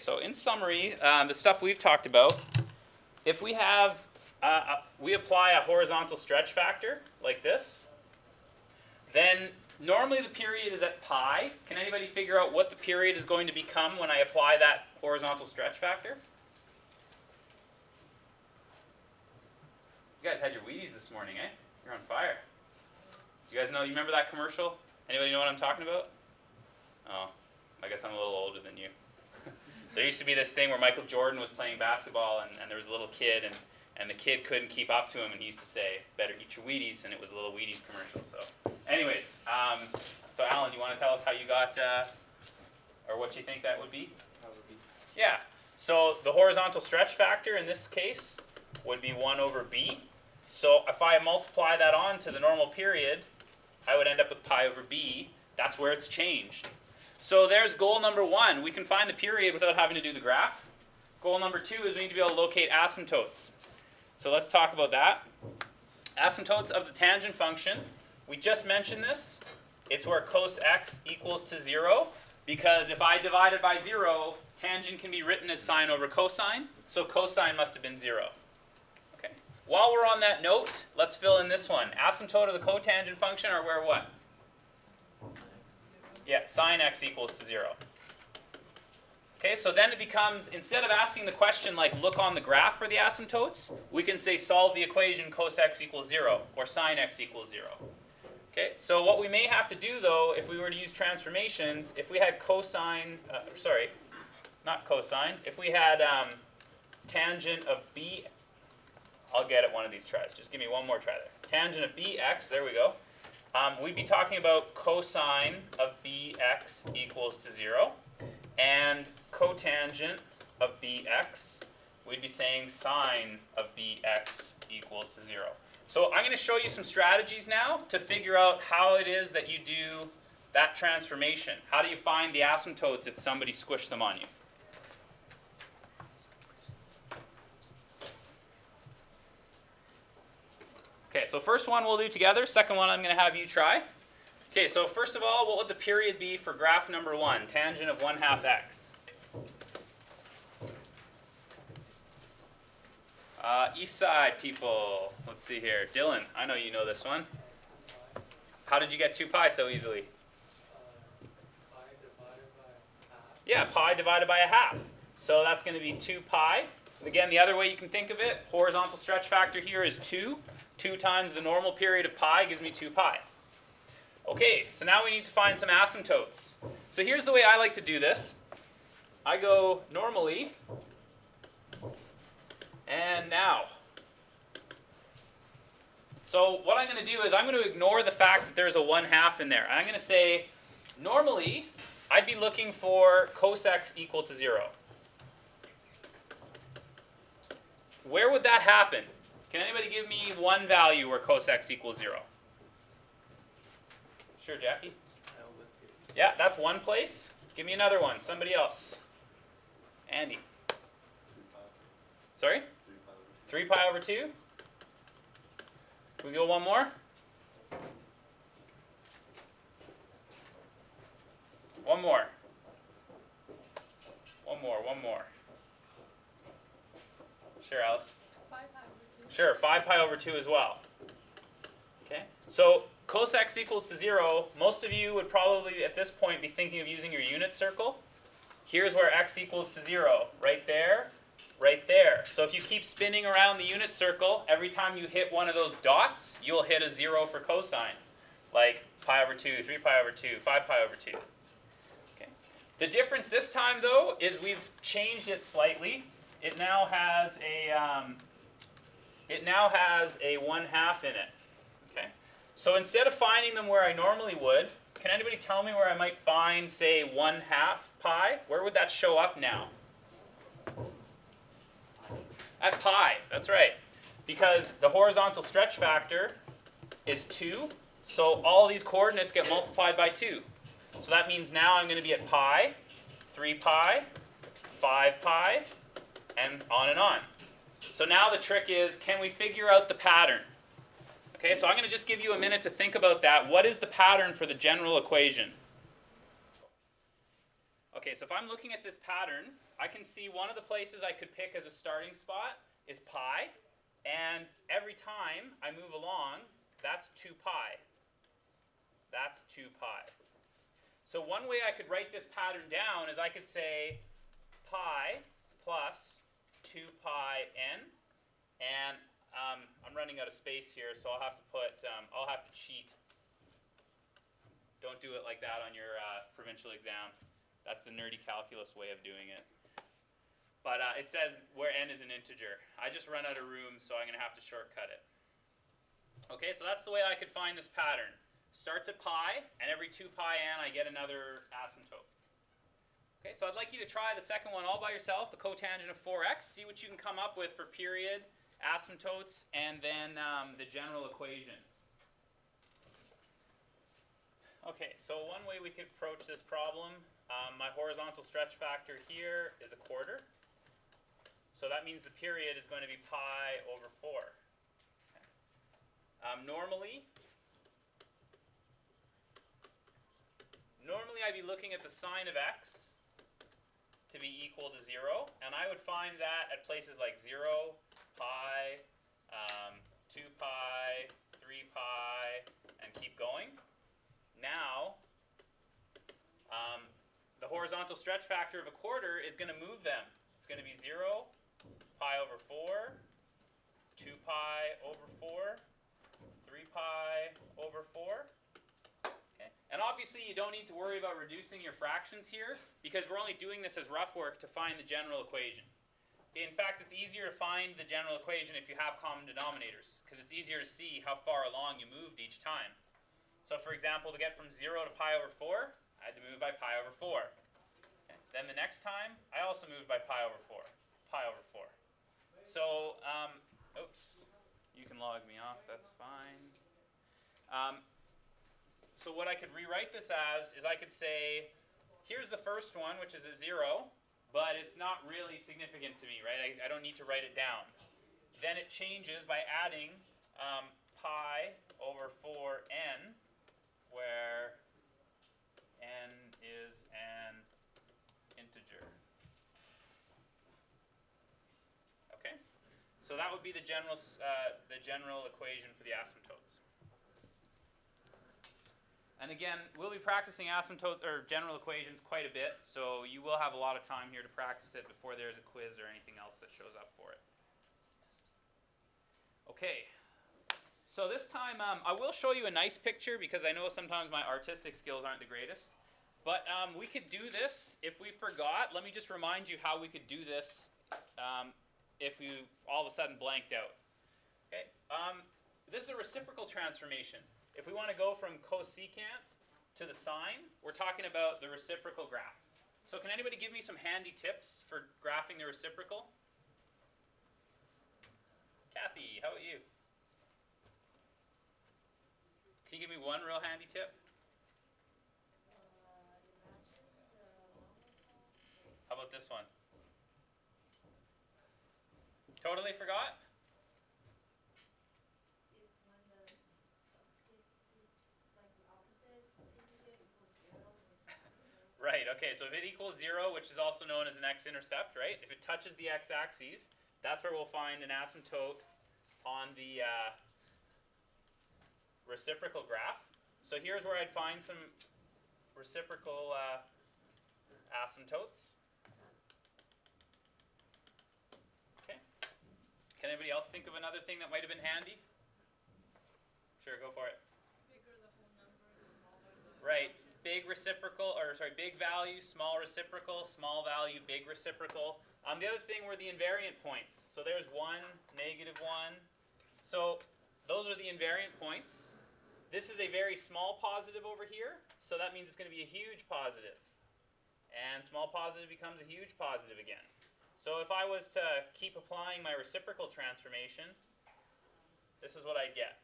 so in summary, um, the stuff we've talked about, if we have, uh, uh, we apply a horizontal stretch factor like this, then normally the period is at pi. Can anybody figure out what the period is going to become when I apply that horizontal stretch factor? You guys had your Wheaties this morning, eh? You're on fire. You guys know, you remember that commercial? Anybody know what I'm talking about? Oh, I guess I'm a little older than you. There used to be this thing where Michael Jordan was playing basketball and, and there was a little kid and, and the kid couldn't keep up to him and he used to say, better eat your Wheaties, and it was a little Wheaties commercial. So, anyways, um, so Alan, you want to tell us how you got, uh, or what you think that would be? Yeah, so the horizontal stretch factor in this case would be 1 over b. So if I multiply that on to the normal period, I would end up with pi over b. That's where it's changed. So there's goal number one. We can find the period without having to do the graph. Goal number two is we need to be able to locate asymptotes. So let's talk about that. Asymptotes of the tangent function. We just mentioned this. It's where cos x equals to 0 because if I divide it by 0, tangent can be written as sine over cosine. So cosine must have been 0. While we're on that note, let's fill in this one. Asymptote of the cotangent function are where what? Yeah, sine x equals to 0. Okay, so then it becomes, instead of asking the question like look on the graph for the asymptotes, we can say solve the equation cos x equals 0 or sine x equals 0. Okay, so what we may have to do though, if we were to use transformations, if we had cosine, uh, sorry, not cosine, if we had um, tangent of b I'll get it one of these tries. Just give me one more try there. Tangent of bx, there we go. Um, we'd be talking about cosine of bx equals to 0. And cotangent of bx, we'd be saying sine of bx equals to 0. So I'm going to show you some strategies now to figure out how it is that you do that transformation. How do you find the asymptotes if somebody squished them on you? Okay, so first one we'll do together. Second one I'm going to have you try. Okay, so first of all, what would the period be for graph number one, tangent of 1 half x? Uh, east side people. Let's see here. Dylan, I know you know this one. How did you get 2 pi so easily? Yeah, pi divided by a half. So that's going to be 2 pi. Again, the other way you can think of it, horizontal stretch factor here is 2. 2 times the normal period of pi gives me 2 pi. Okay, so now we need to find some asymptotes. So here's the way I like to do this. I go normally, and now. So what I'm going to do is I'm going to ignore the fact that there's a 1 half in there. I'm going to say, normally, I'd be looking for cos x equal to 0. Where would that happen? Can anybody give me one value where cos x equals 0? Sure, Jackie? Yeah, that's one place. Give me another one. Somebody else. Andy. Sorry? 3 pi over 2? Can we go one more? One more. One more, one more. Sure, Alice. Sure, 5 pi over 2 as well. Okay, so cos x equals to 0, most of you would probably at this point be thinking of using your unit circle. Here's where x equals to 0, right there, right there. So if you keep spinning around the unit circle, every time you hit one of those dots, you'll hit a 0 for cosine. Like pi over 2, 3 pi over 2, 5 pi over 2. Okay. The difference this time, though, is we've changed it slightly. It now has a... Um, it now has a 1 half in it. Okay? So instead of finding them where I normally would, can anybody tell me where I might find, say, 1 half pi? Where would that show up now? At pi, that's right. Because the horizontal stretch factor is 2, so all these coordinates get multiplied by 2. So that means now I'm going to be at pi, 3 pi, 5 pi, and on and on. So now the trick is, can we figure out the pattern? Okay, so I'm going to just give you a minute to think about that. What is the pattern for the general equation? Okay, so if I'm looking at this pattern, I can see one of the places I could pick as a starting spot is pi, and every time I move along, that's 2 pi. That's 2 pi. So one way I could write this pattern down is I could say pi plus 2 pi n, and um, I'm running out of space here, so I'll have to put, um, I'll have to cheat. Don't do it like that on your uh, provincial exam. That's the nerdy calculus way of doing it. But uh, it says where n is an integer. I just run out of room, so I'm going to have to shortcut it. Okay, so that's the way I could find this pattern. Starts at pi, and every 2 pi n I get another asymptote. Okay, so I'd like you to try the second one all by yourself, the cotangent of 4x. See what you can come up with for period, asymptotes, and then um, the general equation. Okay, so one way we could approach this problem, um, my horizontal stretch factor here is a quarter. So that means the period is going to be pi over 4. Um, normally, normally I'd be looking at the sine of x equal to 0, and I would find that at places like 0, pi, um, 2 pi, 3 pi, and keep going. Now, um, the horizontal stretch factor of a quarter is going to move them. It's going to be 0, pi over 4, 2 pi over 4, 3 pi over 4. Okay. And obviously you don't need to worry about reducing your fractions here because we're only doing this as rough work to find the general equation. In fact, it's easier to find the general equation if you have common denominators because it's easier to see how far along you moved each time. So for example, to get from 0 to pi over 4, I had to move by pi over 4. Okay. Then the next time, I also moved by pi over 4. Pi over 4. So, um, oops, you can log me off, that's fine. Um, so what I could rewrite this as is I could say, here's the first one, which is a 0, but it's not really significant to me, right? I, I don't need to write it down. Then it changes by adding um, pi over 4n, where n is an integer. Okay, so that would be the general uh, the general equation for the asymptotes. And again, we'll be practicing asymptotes or general equations quite a bit, so you will have a lot of time here to practice it before there's a quiz or anything else that shows up for it. Okay, so this time um, I will show you a nice picture because I know sometimes my artistic skills aren't the greatest. But um, we could do this if we forgot. Let me just remind you how we could do this um, if we all of a sudden blanked out. Okay, um, this is a reciprocal transformation. If we want to go from cosecant to the sine, we're talking about the reciprocal graph. So can anybody give me some handy tips for graphing the reciprocal? Kathy, how about you? Can you give me one real handy tip? How about this one? Totally forgot? It's when the subject is like the opposite, integer equals zero, it's not zero. Right, okay, so if it equals zero, which is also known as an x-intercept, right? If it touches the x-axis, that's where we'll find an asymptote on the uh, reciprocal graph. So here's where I'd find some reciprocal uh, asymptotes. Okay. Can anybody else think of another thing that might have been handy? Sure, go for it. Bigger the whole number, smaller the. Right. Big reciprocal, or sorry, big value, small reciprocal, small value, big reciprocal. Um, the other thing were the invariant points. So there's one, negative one. So those are the invariant points. This is a very small positive over here, so that means it's going to be a huge positive. And small positive becomes a huge positive again. So if I was to keep applying my reciprocal transformation, this is what I'd get.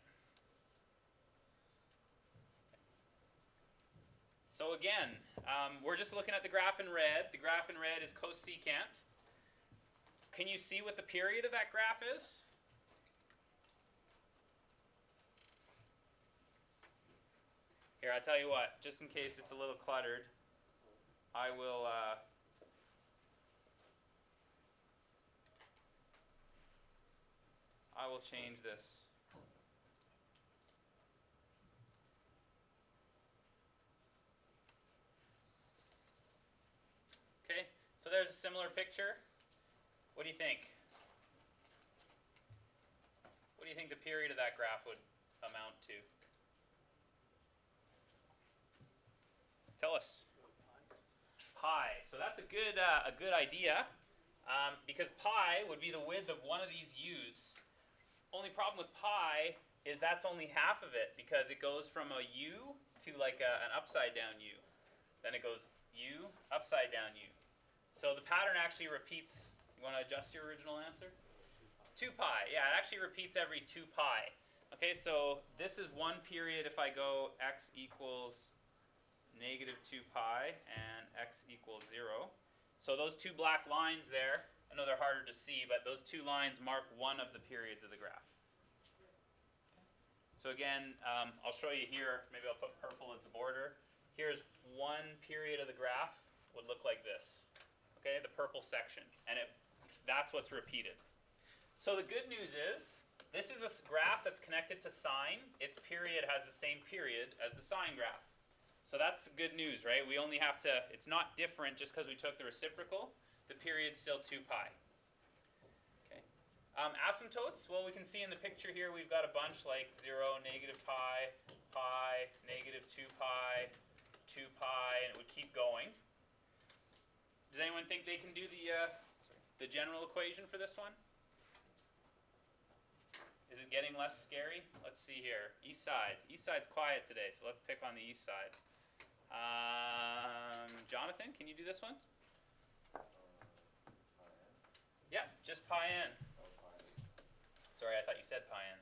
So again, um, we're just looking at the graph in red. The graph in red is cosecant. Can you see what the period of that graph is? Here, I'll tell you what, just in case it's a little cluttered, I will. Uh, I will change this. Okay, so there's a similar picture. What do you think? What do you think the period of that graph would amount to? Tell us. Pi. So that's a good uh, a good idea, um, because pi would be the width of one of these u's. Only problem with pi is that's only half of it because it goes from a u to like a, an upside down u. Then it goes u upside down u. So the pattern actually repeats. You want to adjust your original answer? 2 pi. Yeah, it actually repeats every 2 pi. Okay, so this is one period if I go x equals negative 2 pi and x equals 0. So those two black lines there, I know they're harder to see, but those two lines mark one of the periods of the graph. So again, um, I'll show you here, maybe I'll put purple as the border. Here's one period of the graph would look like this. Okay, the purple section, and it that's what's repeated. So the good news is this is a graph that's connected to sine. Its period has the same period as the sine graph. So that's good news, right? We only have to, it's not different just because we took the reciprocal. The period's still 2 pi. Okay. Um, asymptotes, well, we can see in the picture here we've got a bunch like 0, negative pi, pi, negative 2 pi, 2 pi, and it would keep going. Does anyone think they can do the, uh, the general equation for this one? Is it getting less scary? Let's see here. East side. East side's quiet today, so let's pick on the east side. Um, Jonathan, can you do this one? Yeah, just pi n. Sorry, I thought you said pi n.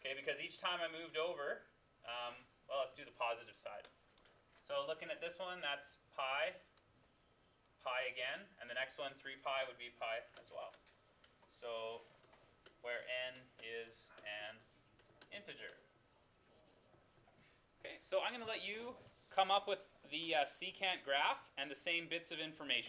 Okay, because each time I moved over, um, well, let's do the positive side. So looking at this one, that's pi, pi again, and the next one, 3 pi, would be pi as well. So where n is an integer. Okay, so I'm going to let you come up with the uh, secant graph and the same bits of information.